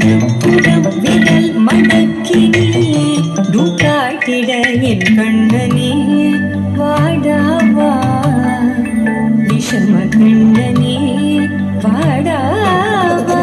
விரல் மடக்கினியே காட்டிட என் கண்ணனே வாடாவா விஷம கண்ணனே வாடாவா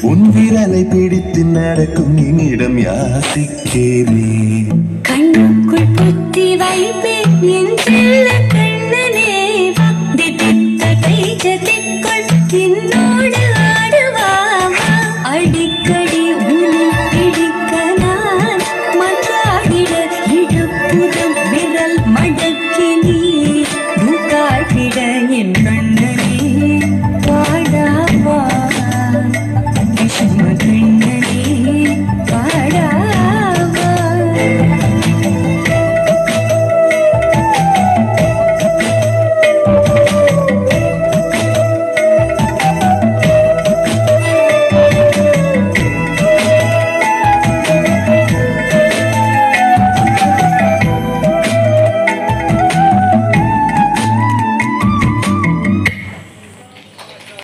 உன் விரலை பிடித்து நடக்கும் என்னிடம் யாசிக்கிறேன். கண்ணுக்குள் புத்தி வைப்பேன் என்